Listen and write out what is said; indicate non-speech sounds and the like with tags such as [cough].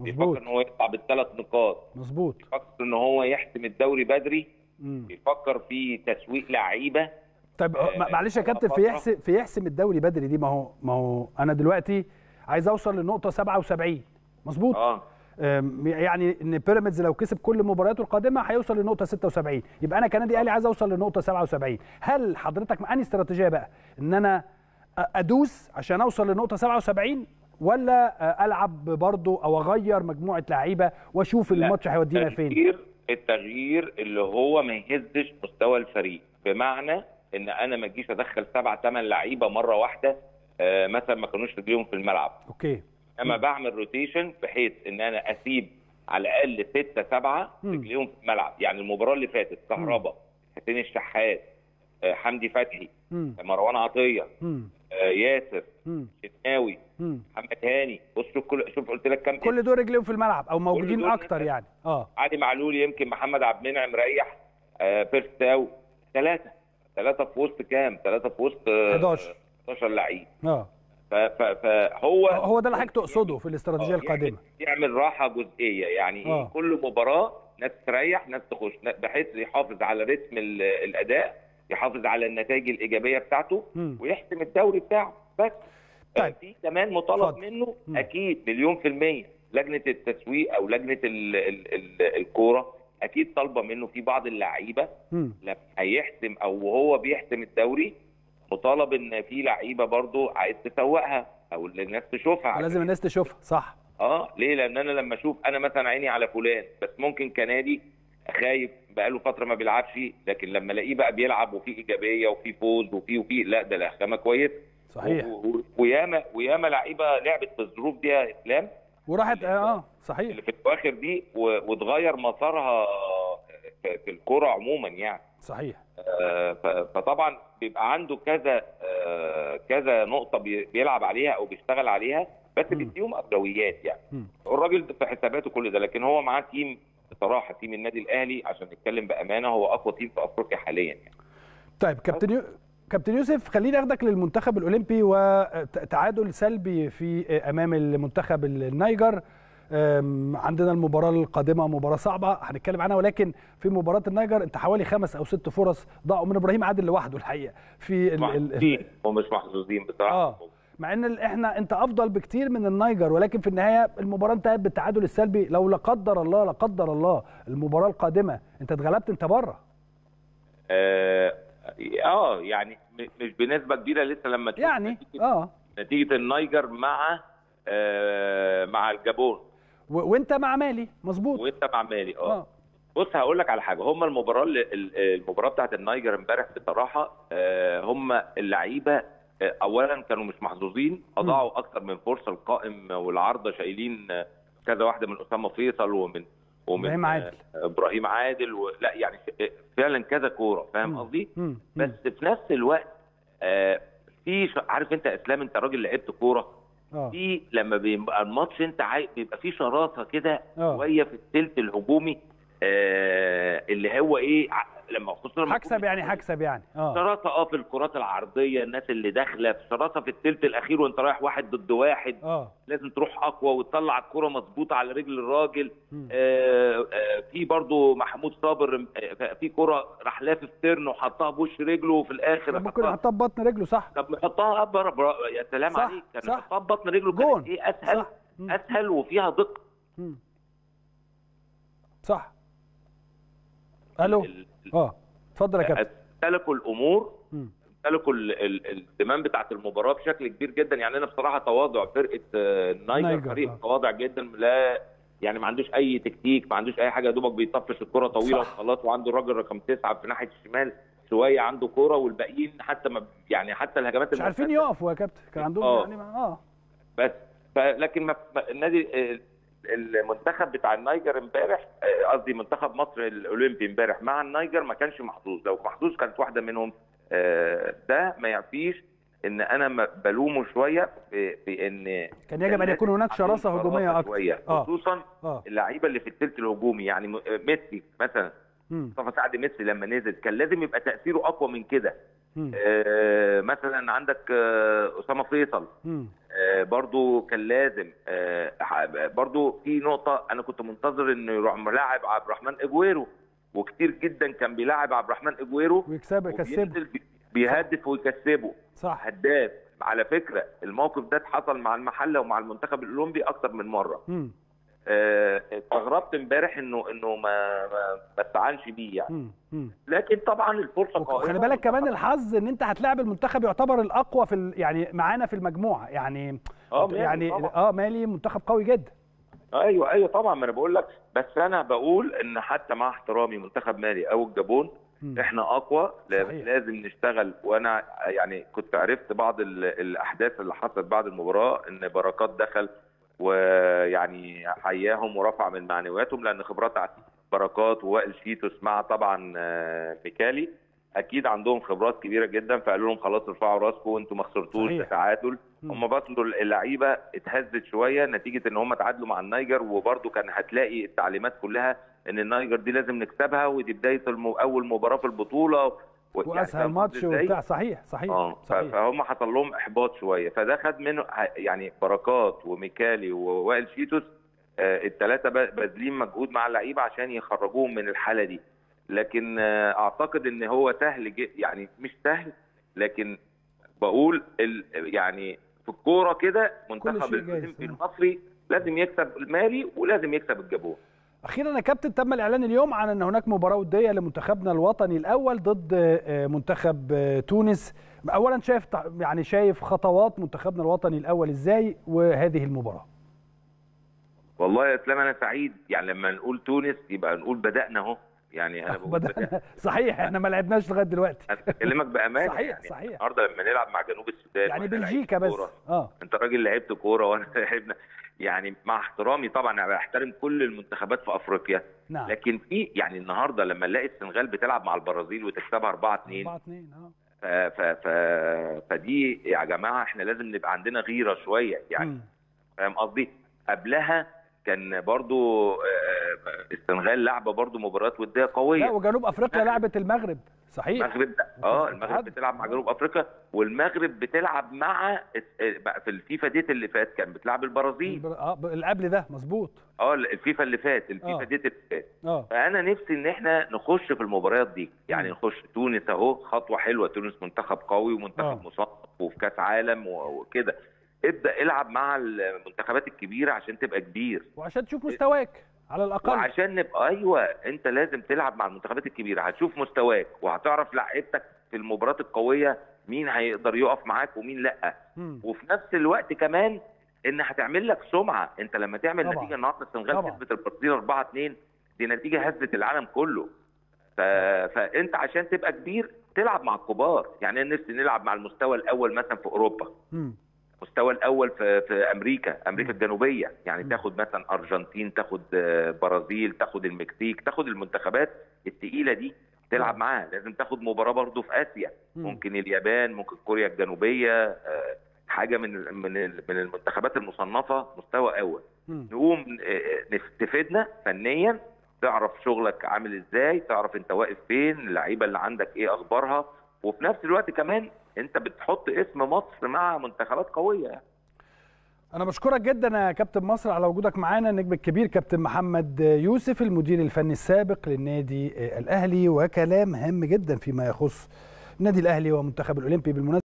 بيفكر إن هو يطلع بالثلاث نقاط. مظبوط. بيفكر إن هو يحسم الدوري بدري. مم. بيفكر في تسويق لعيبة. طيب آه، ما- معلش يا على كابتن في فترة. يحسم في يحسم الدوري بدري دي ما هو ما هو أنا دلوقتي عايز أوصل للنقطه 77 مظبوط؟ آه. يعني إن بيراميدز لو كسب كل مبارياته القادمة هيوصل لنقطة 76 يبقى أنا كنادي أهلي عايز أوصل لنقطة 77 هل حضرتك أنهي استراتيجية بقى؟ إن أنا أدوس عشان أوصل لنقطة 77 ولا أ- ألعب برضه أو أغير مجموعة لعيبة وأشوف الماتش هيودينا فين؟ التغيير التغيير اللي هو ما يهزش مستوى الفريق. بمعنى إن أنا ما أجيش أدخل سبع ثمان لعيبة مرة واحدة آه، مثلا ما كانوش رجليهم في الملعب. okay. أما بعمل rotation بحيث إن أنا أسيب على الأقل ستة سبعة مم. رجليهم في الملعب. يعني المباراة اللي فاتت كهربا حسين الشحات آه، حمدي فتحي مروان عطية آه، ياسر امم شناوي محمد هاني. بص شوف كل شوف قلت لك كم كل دول رجليهم في الملعب أو موجودين أكتر يعني. آه. علي معلول يمكن محمد عبد المنعم مريح آه بيرستاو ثلاثة. ثلاثة في وسط كام؟ ثلاثة في وسط آه، 11. 11 لعيب. آه. فهو هو ده اللي حضرتك تقصده في الاستراتيجية آه، القادمة. يعمل, راحة جزئية. يعني آه. إيه كل مباراة ناس تريح ناس تخش بحيث يحافظ على رتم ال- الأداء. يحافظ على النتائج الإيجابية بتاعته. ويحسم الدوري بتاعه بس طيب. آه، في كمان مطالب اتفضل. منه مم. أكيد مليون في المية لجنة التسويق أو لجنة ال ال ال الكورة أكيد طالبة منه في بعض اللعيبة لما هيحسم أو وهو بيحسم الدوري مطالب إن في لعيبة برضه عايز تسوقها أو الناس تشوفها لازم الناس تشوفها صح آه ليه لأن أنا لما أشوف أنا مثلا عيني على فلان بس ممكن كنادي خايف بقاله فترة ما بيلعبش لكن لما الاقيه بقى بيلعب وفي إيجابية وفي فوز وفي وفي لا ده الاخامه كويس. صحيح. وياما وياما لعيبة لعبت في الظروف دي يا إسلام. وراحت آه صحيح. اللي في الأواخر دي و- وتغير مسارها في الكورة عموما يعني. صحيح. آه، فطبعا بيبقى عنده كذا آه، كذا نقطة بي- بيلعب عليها أو بيشتغل عليها بس. بيديهم أولويات يعني. مم. الراجل في حساباته كل ده لكن هو معاه تيم بصراحة team النادي الأهلي عشان نتكلم بأمانة هو أقوى team في أفريقيا حاليا يعني. طيب كابتن. كابتن يوسف خليني أخدك للمنتخب الأولمبي وتعادل سلبي في أمام المنتخب النيجر. عندنا المباراة القادمة مباراة صعبة هنتكلم عنها ولكن في مباراة النيجر انت حوالي خمس أو ست فرص ضاعوا من إبراهيم عادل لوحده الحقيقة في ال... ال... محظوظين ومش محظوظين بصراحة. آه. مع إن إحنا أنت أفضل بكتير من النيجر ولكن في النهاية المباراة انتهت بالتعادل السلبي. لو لا قدر الله لا قدر الله المباراة القادمة أنت اتغلبت أنت بره. آه آه، يعني مش بنسبة كبيرة لسه لما تشوف يعني نتيجة, آه. نتيجة النيجر مع آه مع الجابون. وأنت مع مالي مظبوط. وأنت مع مالي آه. آه. بص هقول لك على حاجة. هم المباراة المباراة بتاعت النيجر امبارح بصراحة آه، هم اللعيبة آه، اولا كانوا مش محظوظين اضاعوا أكتر من فرصة القائم والعارضه شايلين آه، كذا واحدة من أسامة فيصل ومن ومن إبراهيم عادل. آه، إبراهيم عادل و... لا يعني فعلا كذا كورة فاهم. قصدي. بس في نفس الوقت آه، في عارف أنت إسلام أنت راجل لعبت كورة في لما بيبقى الماتش أنت عاي... بيبقى فيه شراسة كده. شوية في الثلث الهجومي آه اللي هو إيه لما خصوصا هكسب يعني هكسب يعني. آه. شراسه آه في الكرات العرضية الناس اللي داخلة في في الثلث الأخير وأنت رايح واحد ضد واحد. آه. لازم تروح أقوى وتطلع الكرة مظبوطة على رجل الراجل. آه آه في برضو محمود صابر آه في كرة راح لافف turn وحطها بوش رجله وفي الآخر كان ممكن حطها- يحطها ببطن رجله صح؟ طب برا يا سلام صح، عليك. كان صح. نحطها ببطن رجله جون. كانت إيه؟ أسهل صح. أسهل وفيها دقة. صح. ألو. ال- ال- آه اتفضل يا كابتن امتلكوا الأمور. امتلكوا ال- ال- الزمام بتاعت المباراة بشكل كبير جدا يعني أنا بصراحة تواضع فرقة آه، نيجر، فريق آه. متواضع جدا لا يعني ما عندوش أي تكتيك ما عندوش أي حاجة دوبك بيطفش الكرة طويلة. وخلاص وعنده الراجل رقم تسعة في ناحية الشمال شوية عنده كوره والباقيين حتى ما يعني حتى الهجمات مش عارفين يقفوا يا كابتن كان عندهم آه. يعني آه بس لكن ما النادي ال- المنتخب بتاع النيجر امبارح آه، قصدي منتخب مصر الاولمبي امبارح مع النيجر ما كانش محظوظ لو محظوظ كانت واحدة منهم آه، ده ما يعفيش إن أنا بلومه شوية في, في إن كان يجب أن يكون هناك شراسة هجومية أكتر شوية آه. خصوصا آه اللعيبة اللي في الثلث الهجومي يعني آه، ميسي مثلا. مصطفى سعد ميسي لما نزل كان لازم يبقى تأثيره أقوى من كده. آه، مثلا عندك آه، أسامة فيصل. آه، برضو كان لازم آه، برضو في نقطة أنا كنت منتظر إنه يروح ملاعب عبد الرحمن إجويرو وكتير جدا كان بيلاعب عبد الرحمن إجويرو ويكسب يكسبه. بيهدف ويكسبه. صح. هداف. على فكرة الموقف ده حصل مع المحلة ومع المنتخب الأولمبي أكتر من مرة. مم. آه، استغربت امبارح إنه إنه ما ما استعنش بيه يعني. لكن طبعا الفرصة قائمة وخلي بالك كمان الحظ إن أنت هتلاعب المنتخب يعتبر الأقوى في. يعني معانا في المجموعة يعني مالي يعني طبعاً. آه مالي منتخب قوي جدا أيوه أيوه طبعا ما أنا بقول لك بس أنا بقول إن حتى مع احترامي منتخب مالي أو الجابون. إحنا أقوى صحيح. لازم نشتغل وأنا يعني كنت عرفت بعض ال- الأحداث اللي حصلت بعد المباراة إن بركات دخل ويعني حياهم ورفع من معنوياتهم لأن خبرات بركات ووائل شيتوس مع طبعا آه، ميكالي أكيد عندهم خبرات كبيرة جدا فقالوا لهم خلاص ارفعوا راسكم وأنتم ما خسرتوش تعادل. هم برضه اللعيبة اتهزت شوية نتيجة إن هم تعادلوا مع النيجر وبرضه كان هتلاقي التعليمات كلها إن النيجر دي لازم نكسبها ودي بداية. أول مباراة في البطولة وأسهل ماتش؟ وبتاع. صحيح صحيح آه صحيح. فهم حصل لهم إحباط شوية. فده خد منه يعني بركات وميكالي ووائل شيتوس آه الثلاثه باذلين مجهود مع اللعيبة عشان يخرجوهم من الحالة دي. لكن آه أعتقد إن هو سهل يعني مش سهل لكن بقول ال يعني في الكورة كده منتخب الاولمبي آه. المصري لازم يكسب المالي ولازم يكسب الجابون. أخيرا يا كابتن تم الإعلان اليوم عن أن هناك مباراة ودية لمنتخبنا الوطني الأول ضد آه، منتخب آه، تونس. اولا شايف يعني شايف خطوات منتخبنا الوطني الأول إزاي وهذه المباراة؟ والله يا اسلام أنا سعيد. يعني لما نقول تونس يبقى نقول بدأنا أهو. يعني أنا [laughs] بقول. بدأنا [laughs] صحيح إحنا ما لعبناش لغاية دلوقتي أنا بكلمك بأمانة صحيح، يعني صحيح. النهارده لما نلعب مع جنوب السودان يعني بلجيكا بس. آه أنت راجل لعبت كورة وأنا [laughs] لعبنا يعني مع احترامي طبعا أنا بحترم كل المنتخبات في أفريقيا نعم لكن في يعني النهارده لما نلاقي السنغال بتلعب مع البرازيل وتكسبها 4 2 4 2 آه ف... ف... فدي يا جماعة إحنا لازم نبقى عندنا غيرة شوية يعني. فاهم قصدي قبلها كان برضو آه، السنغال لعبة برضو مباريات ودية لا قويه وجنوب أفريقيا لعبت المغرب صحيح المغرب آه. المغرب. بتلعب مع جنوب أفريقيا والمغرب بتلعب مع في الفيفا date اللي فات كان بتلعب البرازيل آه اللي قبل ده مظبوط آه الفيفا اللي فات الفيفا آه. date اللي فات آه فأنا نفسي إن إحنا نخش في المباريات دي يعني. نخش تونس أهو خطوة حلوة تونس منتخب قوي ومنتخب آه. مصنف وفي كأس عالم وكده ابدأ العب مع المنتخبات الكبيرة عشان تبقى كبير وعشان تشوف مستواك على الأقل. وعشان نبقى أيوه أنت لازم تلعب مع المنتخبات الكبيرة. هتشوف مستواك وهتعرف لعيبتك في المباريات القوية مين هيقدر يقف معاك ومين لأ. وفي نفس الوقت كمان إن هتعمل لك سمعة. أنت لما تعمل طبعاً. نتيجة النهارده السنغال. كسبت البرازيل 4 2 دي نتيجة هزت العالم كله. ف... فأنت عشان تبقى كبير تلعب مع الكبار. يعني نفسي نلعب مع المستوى الأول مثلا في أوروبا. مم. المستوى الأول في في أمريكا أمريكا الجنوبية يعني. تاخد مثلا أرجنتين تاخد آه، برازيل تاخد المكسيك تاخد المنتخبات الثقيله دي تلعب. معاها لازم تاخد مباراة برضو في آسيا مم. ممكن اليابان ممكن كوريا الجنوبية آه، حاجة من من من المنتخبات المصنفة مستوى أول. نقوم آه، تفيدنا فنيا تعرف شغلك عامل إزاي تعرف أنت واقف فين اللعيبة اللي عندك إيه أخبارها وفي نفس الوقت كمان انت بتحط اسم مصر مع منتخبات قوية يعني. أنا بشكرك جدا يا كابتن مصر على وجودك معانا النجم الكبير كابتن محمد يوسف المدير الفني السابق للنادي الأهلي وكلام هام جدا فيما يخص النادي الأهلي ومنتخب الأولمبي بالمناسبة